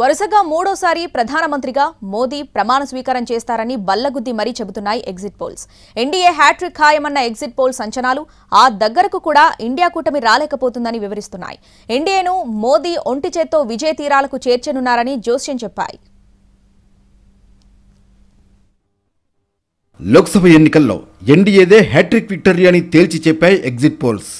వరుసగా మూడోసారి ప్రధానమంత్రిగా మోదీ ప్రమాణ స్వీకారం చేస్తారని బల్లగుద్ది మరీ చెబుతున్నాయి ఎగ్జిట్ పోల్స్. ఎన్డీఏ హ్యాట్రిక్ ఖాయమన్న ఎగ్జిట్ పోల్స్ అంచనాలు ఆ దగ్గరకు కూడా ఇండియా కూటమి రాలేకపోతుందని వివరిస్తున్నాయి. ఎన్డీఏను మోదీ ఒంటి చేత్తో విజయ తీరాలకు చేర్చనున్నారని జోస్యం చెప్పాయి. లోక్సభ ఎన్నికల్లో ఎన్డీఏదే హ్యాట్రిక్ విక్టరీ అని తేల్చి చెప్పాయి ఎగ్జిట్ పోల్స్.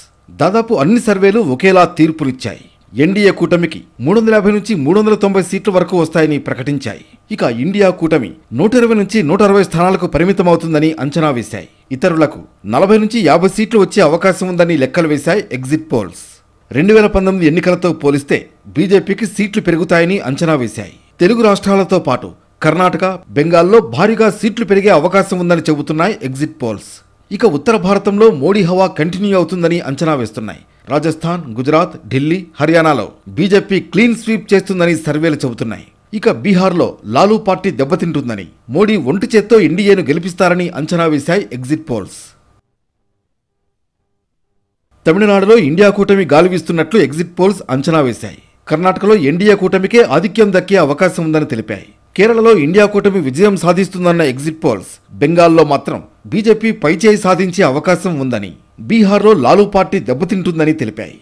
దాదాపు అన్ని సర్వేలు ఒకేలా తీర్పునిచ్చాయి ఎన్డీఏ కూటమికి మూడు వందల యాభై నుంచి మూడు వందల తొంభై సీట్ల వరకు వస్తాయని ప్రకటించాయి. ఇక ఇండియా కూటమి నూట ఇరవై నుంచి నూట అరవై స్థానాలకు పరిమితమవుతుందని అంచనా వేశాయి. ఇతరులకు నలభై నుంచి యాభై సీట్లు వచ్చే అవకాశం ఉందని లెక్కలు వేశాయి ఎగ్జిట్ పోల్స్. రెండు వేల పంతొమ్మిది ఎన్నికలతో పోలిస్తే బీజేపీకి సీట్లు పెరుగుతాయని అంచనా వేశాయి. తెలుగు రాష్ట్రాలతో పాటు కర్ణాటక బెంగాల్లో భారీగా సీట్లు పెరిగే అవకాశం ఉందని చెబుతున్నాయి ఎగ్జిట్ పోల్స్. ఇక ఉత్తర భారతంలో మోడీ హవా కంటిన్యూ అవుతుందని అంచనా వేస్తున్నాయి. రాజస్థాన్ గుజరాత్ ఢిల్లీ హర్యానాలో బీజేపీ క్లీన్ స్వీప్ చేస్తుందని సర్వేలు చెబుతున్నాయి. ఇక బీహార్లో లాలూ పార్టీ దెబ్బతింటుందని మోడీ ఒంటి చేత్తో ఎన్డీఏను గెలిపిస్తారని అంచనా వేశాయి ఎగ్జిట్ పోల్స్. తమిళనాడులో ఇండియా కూటమి గాలివీస్తున్నట్లు ఎగ్జిట్ పోల్స్ అంచనా వేశాయి. కర్ణాటకలో ఎన్డీఏ కూటమికే ఆధిక్యం దక్కే అవకాశం ఉందని తెలిపాయి. కేరళలో ఇండియా కూటమి విజయం సాధిస్తుందన్న ఎగ్జిట్ పోల్స్. బెంగాల్లో మాత్రం బీజేపీ పైచేయి సాధించే అవకాశం ఉందని బీహార్లో లాలూ పార్టీ దెబ్బతింటుందని తెలిపాయి.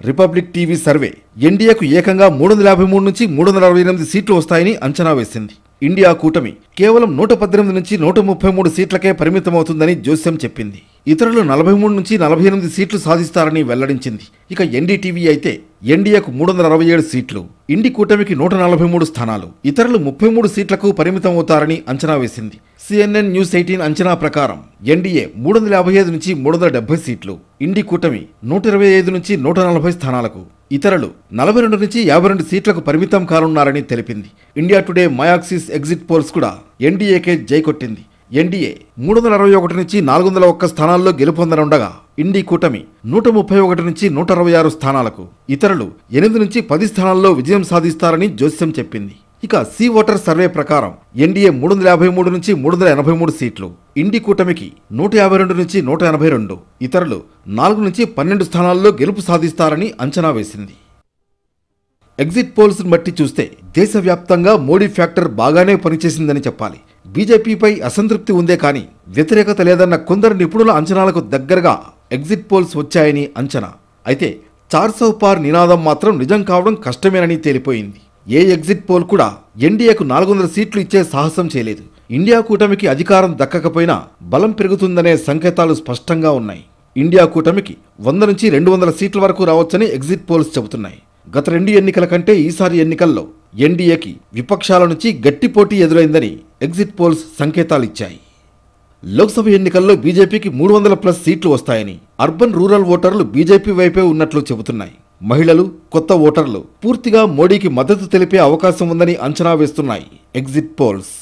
రిపబ్లిక్ టీవీ సర్వే ఎన్డీఏకు ఏకంగా మూడు వందల యాభై మూడు నుంచి మూడు వందల అరవై ఎనిమిది సీట్లు వస్తాయని అంచనా వేసింది. ఇండియా కూటమి కేవలం నూట పద్దెనిమిది నుంచి నూట ముప్పై మూడు సీట్లకే పరిమితమవుతుందని జోస్యం చెప్పింది. ఇతరులు నలభై మూడు నుంచి నలభై ఎనిమిది సీట్లు సాధిస్తారని వెల్లడించింది. ఇక ఎన్డీటీవీ అయితే ఎన్డీఏకు మూడు వందల అరవై ఏడు సీట్లు ఇండి కూటమికి నూట నలభై మూడు స్థానాలు. ఇతరులు ముప్పై మూడు సీట్లకు పరిమితమవుతారని అంచనా వేసింది. సిఎన్ఎన్ న్యూస్ ఎయిటీన్ అంచనా ప్రకారం ఎన్డీఏ మూడు వందల యాభై ఐదు నుంచి మూడు వందల డెబ్బై సీట్లు ఇండి కూటమి నూట ఇరవై ఐదు నుంచి నూట నలభై స్థానాలకు ఇతరులు నలభై రెండు నుంచి యాభై రెండు సీట్లకు పరిమితం కానున్నారని తెలిపింది. India Today My Axis exit polls కూడా ఎన్డీఏకే జై కొట్టింది ఎన్డీఏ మూడు వందల అరవై ఒకటి నుంచి నాలుగు వందల ఒక్క స్థానాల్లో గెలుపొందనుండగా ఇండి కూటమి నూట ముప్పై ఒకటి నుంచి నూట అరవై ఆరు స్థానాలకు ఇతరులు ఎనిమిది నుంచి పది స్థానాల్లో విజయం సాధిస్తారని జోస్యం చెప్పింది. ఇక సీ ఓటర్ సర్వే ప్రకారం ఎన్డీఏ మూడు వందల యాభై మూడు నుంచి మూడు వందల ఎనభై మూడు సీట్లు ఇండి కూటమికి నూట యాభై రెండు నుంచి నూట ఎనభై రెండు ఇతరులు నాలుగు నుంచి పన్నెండు స్థానాల్లో గెలుపు సాధిస్తారని అంచనా వేసింది. ఎగ్జిట్ పోల్స్ను బట్టి చూస్తే దేశవ్యాప్తంగా మోడీ ఫ్యాక్టర్ బాగానే పనిచేసిందని చెప్పాలి. బీజేపీపై అసంతృప్తి ఉందే కానీ వ్యతిరేకత లేదన్న కొందరు నిపుణుల అంచనాలకు దగ్గరగా ఎగ్జిట్ పోల్స్ వచ్చాయని అంచనా. అయితే చార్సౌ పార్ నినాదం మాత్రం నిజం కావడం కష్టమేనని తేలిపోయింది. ఏ ఎగ్జిట్ పోల్ కూడా ఎన్డీఏకు నాలుగు వందల సీట్లు ఇచ్చే సాహసం చేయలేదు. ఇండియా కూటమికి అధికారం దక్కకపోయినా బలం పెరుగుతుందనే సంకేతాలు స్పష్టంగా ఉన్నాయి. ఇండియా కూటమికి వంద నుంచి రెండు వందల సీట్ల వరకు రావచ్చని ఎగ్జిట్ పోల్స్ చెబుతున్నాయి. గత రెండు ఎన్నికల కంటే ఈసారి ఎన్నికల్లో ఎన్డీఏకి విపక్షాల నుంచి గట్టి పోటీ ఎదురైందని ఎగ్జిట్ పోల్స్ సంకేతాలిచ్చాయి లోక్సభ ఎన్నికల్లో బీజేపీకి మూడు వందల ప్లస్ సీట్లు వస్తాయని అర్బన్ రూరల్ ఓటర్లు బీజేపీ వైపే ఉన్నట్లు చెబుతున్నాయి. మహిళలు కొత్త ఓటర్లు పూర్తిగా మోడీకి మద్దతు తెలిపే అవకాశం ఉందని అంచనా వేస్తున్నాయి. Exit polls